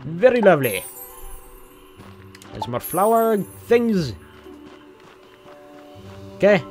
Very lovely. There's more flower things. Okay.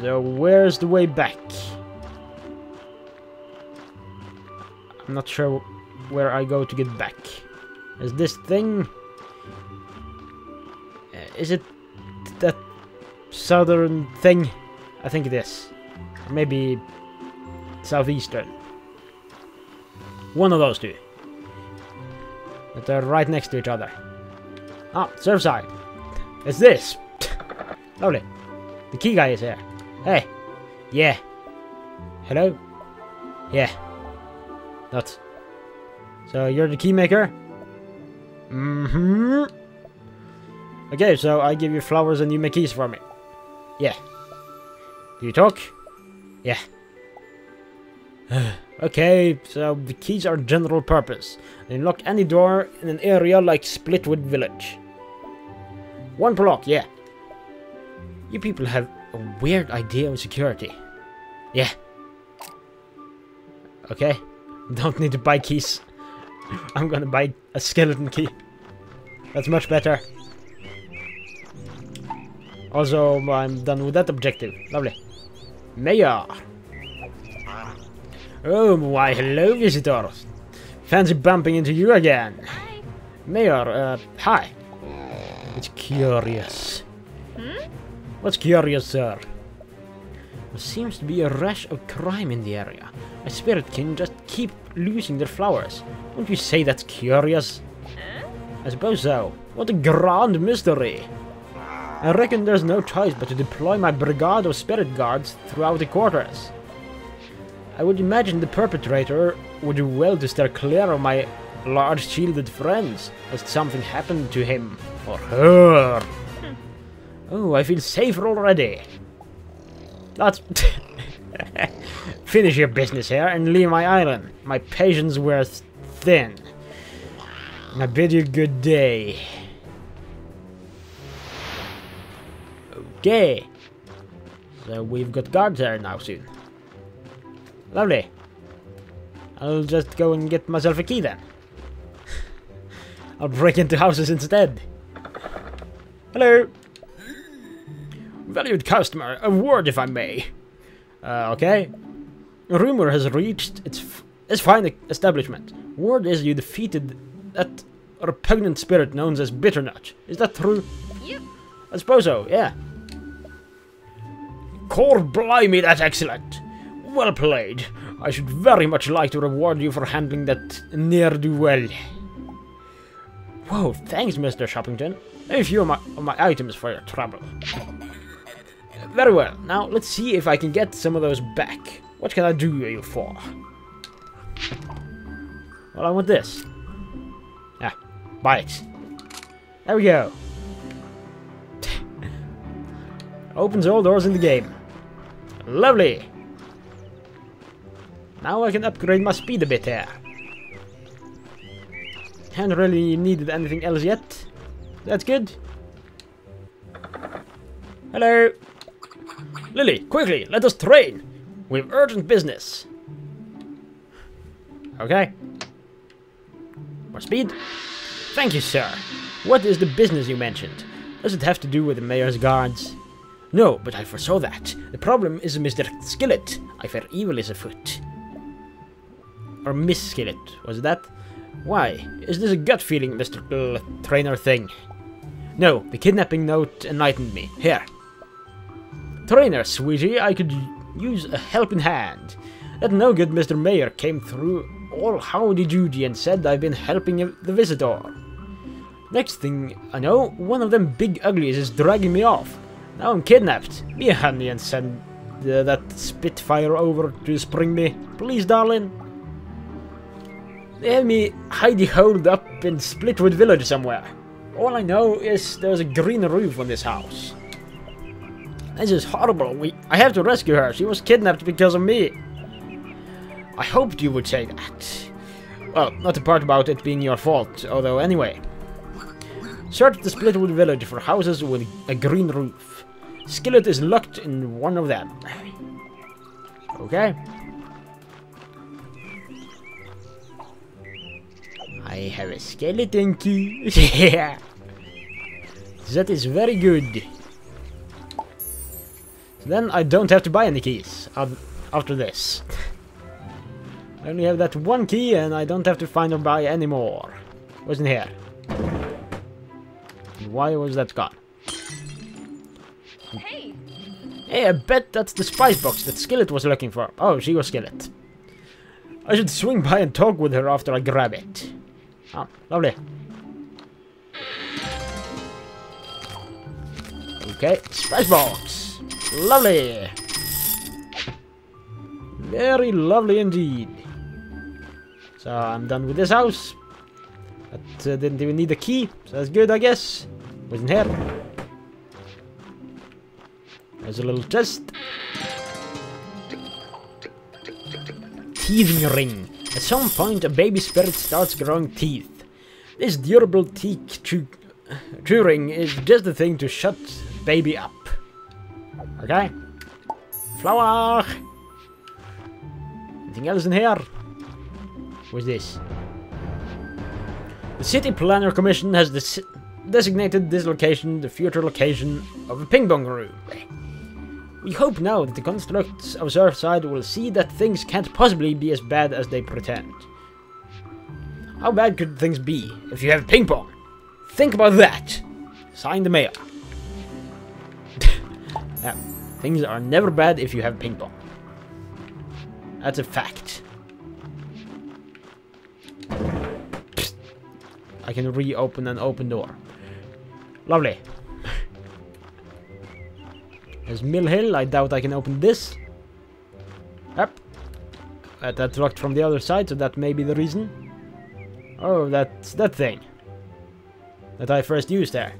So where's the way back? I'm not sure where I go to get back. Is this thing... Uh, Is it that southern thing? I think it is. Maybe southeastern. One of those two. But they're right next to each other. Ah, Surfside. It's this. Lovely. The key guy is here. Hey. Yeah. Hello? Yeah. That's. So you're the key maker? Mm-hmm. Okay, so I give you flowers and you make keys for me. Yeah. Do you talk? Yeah. okay, so the keys are general purpose. They unlock any door in an area like Splitwood Village. One per lock, yeah. You people have a weird idea of security. Yeah. Okay. Don't need to buy keys. I'm gonna buy a skeleton key. That's much better. Also, I'm done with that objective. Lovely. Mayor! Oh, why hello visitors. Fancy bumping into you again. Hi. Mayor, uh, hi. It's curious. What's curious, sir? There seems to be a rash of crime in the area. My spirit kin just keep losing their flowers. Don't you say that's curious? I suppose so. What a grand mystery. I reckon there's no choice but to deploy my brigade of spirit guards throughout the quarters. I would imagine the perpetrator would do well to steer clear of my large shielded friends, lest something happened to him or her. Hmm. Oh, I feel safer already. That's... Finish your business here and leave my island. My patience wears thin. I bid you good day. Okay. So we've got guards there now soon. Lovely. I'll just go and get myself a key then. I'll break into houses instead. Hello. Valued customer, a word if I may. Uh, okay. A rumor has reached its, f- its fine establishment. Word is you defeated that repugnant spirit known as Bitternut. Is that true? Yep. I suppose so, yeah. Core blimey, that's excellent. Well played. I should very much like to reward you for handling that ne'er-do-well. Whoa, thanks, Mr. Shoppington. A few of my, of my items for your trouble. Very well. Now, let's see if I can get some of those back. What can I do you for? Well, I want this. Ah, buy it. There we go. Opens all doors in the game. Lovely. Now I can upgrade my speed a bit here. Haven't really needed anything else yet. That's good. Hello. Lili, quickly, let us train. We've urgent business. Okay. More speed. Thank you, sir. What is the business you mentioned? Does it have to do with the mayor's guards? No, but I foresaw that. The problem is Mr. Skillet. I fear evil is afoot. Or Miss Skillet, was that? Why? Is this a gut feeling, Mr. Trainer thing? No, the kidnapping note enlightened me. Here. Trainer, sweetie, I could use a helping hand. That no good Mr. Mayor came through all howdy doody and said I've been helping the visitor. Next thing I know, one of them big uglies is dragging me off. Now I'm kidnapped. Be a honey and send uh, that Spitfire over to spring me. Please, darling. Have me hidey holed up in Splitwood Village somewhere. All I know is there's a green roof on this house. This is horrible. We I have to rescue her. She was kidnapped because of me. I hoped you would say that. Well, not the part about it being your fault, although anyway. Search the Splitwood village for houses with a green roof. Skillet is locked in one of them. Okay. I have a skeleton key. yeah. That is very good. Then I don't have to buy any keys after this. I only have that one key and I don't have to find or buy any more. Wasn't here. Why was that gone? Hey! Hey, I bet that's the spice box that Skillet was looking for. Oh, she was Skillet. I should swing by and talk with her after I grab it. Oh, lovely. Okay, spice box. Lovely. Very lovely indeed. So I'm done with this house. But uh, didn't even need a key, so that's good, I guess. Wasn't here. There's a little chest. Teething ring. At some point, a baby spirit starts growing teeth. This durable teeth ring is just the thing to shut baby up. Okay? Flower! Anything else in here? What's this? The City Planner Commission has designated this location the future location of a ping pong room. We hope now that the constructs of Surfside will see that things can't possibly be as bad as they pretend. How bad could things be if you have ping pong? Think about that! Sign the mayor. yeah, things are never bad if you have ping pong. That's a fact. I can reopen an open door. Lovely. There's Mill Hill. I doubt I can open this. Yep. Uh, that's locked from the other side, so that may be the reason. Oh, that's that thing. That I first used there.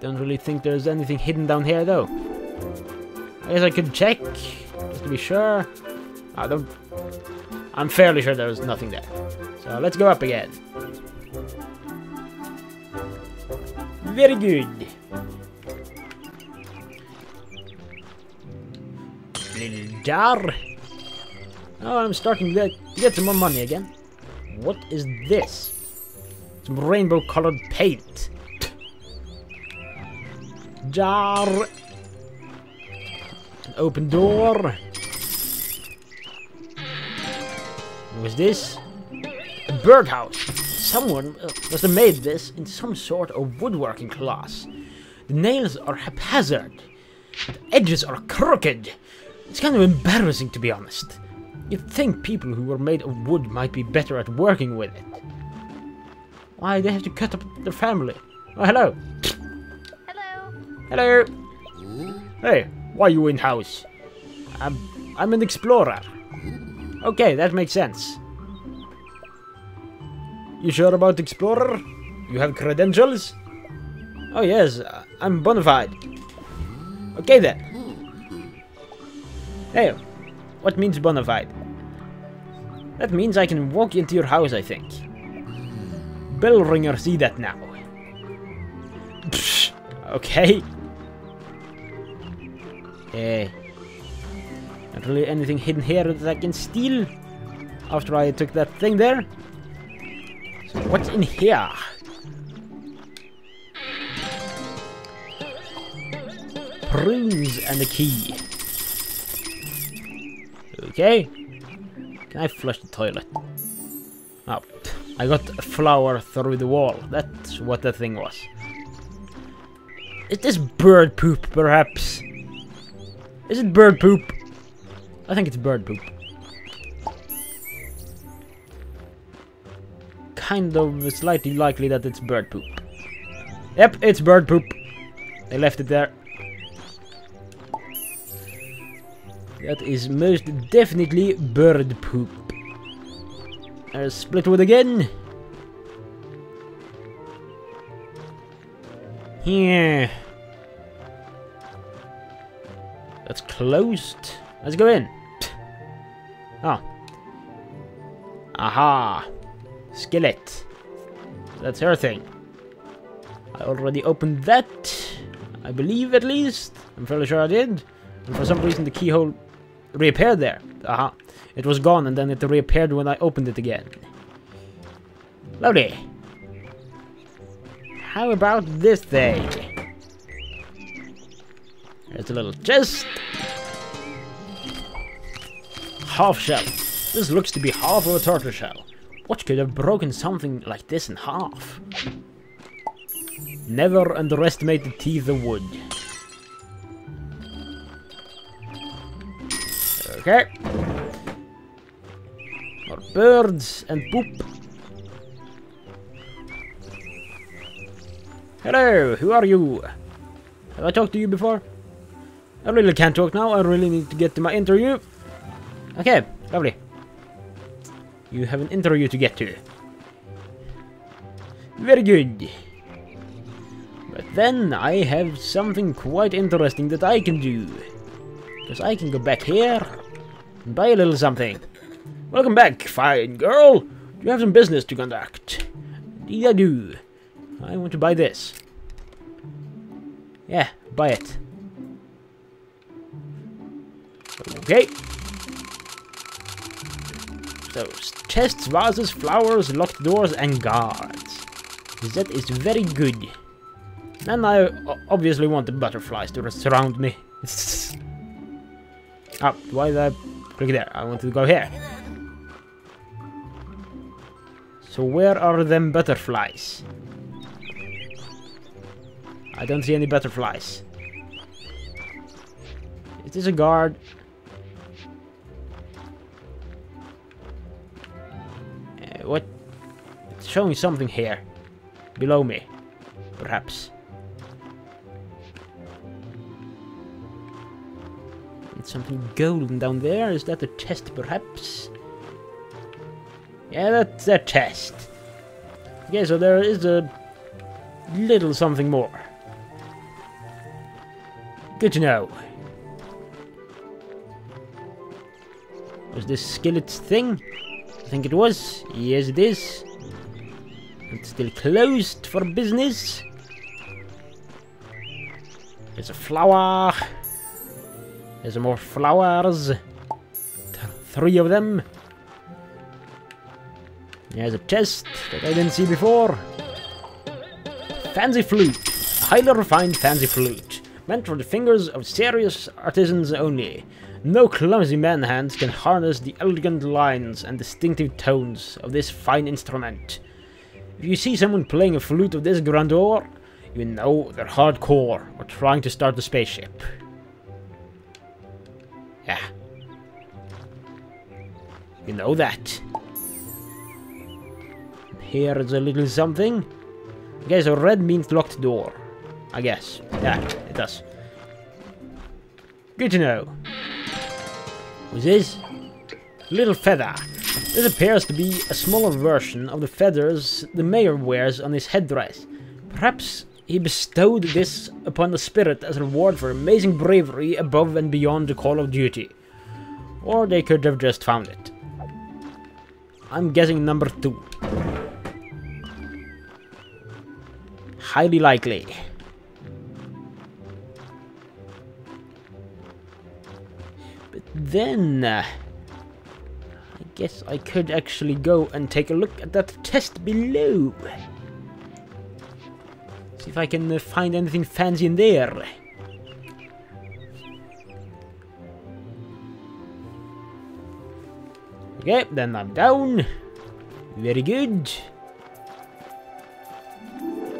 Don't really think there's anything hidden down here, though. I guess I could check, just to be sure. I don't... I'm fairly sure there's nothing there. So let's go up again. Very good. Jar. Oh, I'm starting to get, get some more money again. What is this? Some rainbow colored paint. Jar. An open door. What was this? A birdhouse. Someone uh, must have made this in some sort of woodworking class. The nails are haphazard. The edges are crooked. It's kind of embarrassing to be honest. You'd think people who were made of wood might be better at working with it. Why, they have to cut up their family. Oh, hello. Hello. Hello. Hey, why you in house? I'm, I'm an explorer. Okay, that makes sense. You sure about explorer? You have credentials? Oh yes, uh, I'm bona fide. Okay then. Hey, what means bona fide? That means I can walk into your house, I think. Bell ringer, see that now. Okay. Hey. Not really anything hidden here that I can steal. After I took that thing there. So what's in here? Prunes and a key. Okay. Can I flush the toilet? Oh, I got a flower through the wall. That's what that thing was. Is this bird poop, perhaps? Is it bird poop? I think it's bird poop. Kind of slightly likely that it's bird poop. Yep, it's bird poop. They left it there. That is most definitely bird poop. There's Splitwood again. Yeah. That's closed. Let's go in. Oh. Aha. Skillet. That's her thing. I already opened that. I believe at least. I'm fairly sure I did. And for some reason the keyhole reappeared there. Aha. It was gone and then it reappeared when I opened it again. Lovely. How about this thing? There's a little chest. Half shell. This looks to be half of a turtle shell. What could have broken something like this in half? Never underestimate the teeth of wood. Okay. More birds and poop. Hello, who are you? Have I talked to you before? I really can't talk now, I really need to get to my interview. Okay, lovely. You have an interview to get to. Very good. But then I have something quite interesting that I can do. Because I can go back here and buy a little something. Welcome back, fine girl. Do you have some business to conduct. Indeed I do. I want to buy this. Yeah, buy it. Okay. So, chests, vases, flowers, locked doors, and guards. That is very good. And I obviously want the butterflies to surround me. ah, why did I click there? I want to go here. So where are them butterflies? I don't see any butterflies. Is this a guard? Uh, what? It's showing something here. Below me. Perhaps. Something golden down there. Is that a chest, perhaps? Yeah, that's a chest. Okay, so there is a little something more. Good to know. Was this skillet's thing? I think it was. Yes, it is. It's still closed for business. There's a flower. There's more flowers. Th three of them. There's a chest that I didn't see before. Fancy flute. Highly refined fancy flute. Meant for the fingers of serious artisans only. No clumsy man hands can harness the elegant lines and distinctive tones of this fine instrument. If you see someone playing a flute of this grandeur, you know they're hardcore or trying to start a spaceship. Yeah. You know that. Here is a little something. Okay, so red means locked door. I guess. Yeah, it does. Good to know. What's this? Little feather. This appears to be a smaller version of the feathers the mayor wears on his headdress. Perhaps he bestowed this upon the spirit as a reward for amazing bravery above and beyond the call of duty. Or they could have just found it. I'm guessing number two. Highly likely. But then... Uh, I guess I could actually go and take a look at that test below. See if I can uh, find anything fancy in there. Okay, then I'm down. Very good.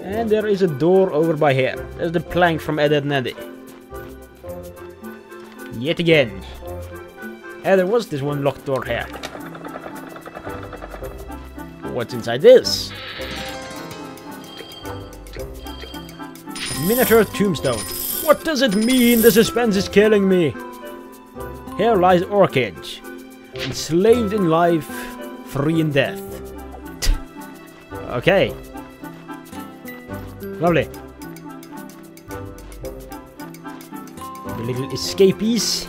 And there is a door over by here. There's the plank from Ed, Edd n Eddy. Yet again. Yeah, there was this one locked door here. What's inside this? Miniature tombstone. What does it mean? The suspense is killing me. Here lies Orchid. Enslaved in life, free in death. okay. Lovely. The little escapees.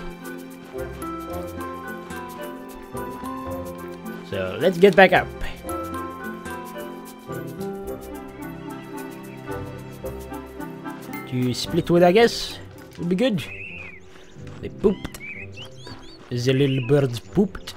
So let's get back up. To Splitwood, I guess, would be good. They pooped. The little birds pooped.